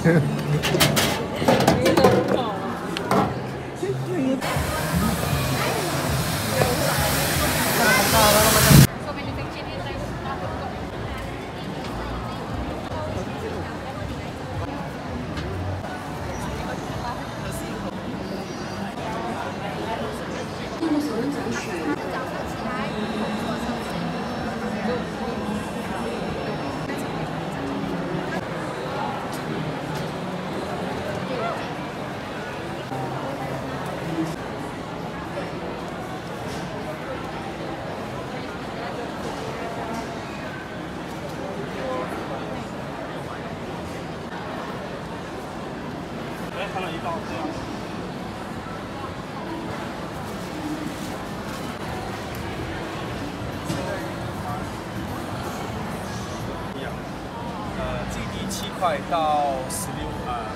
てい。看了一道这样。呃，最低七块到十六啊。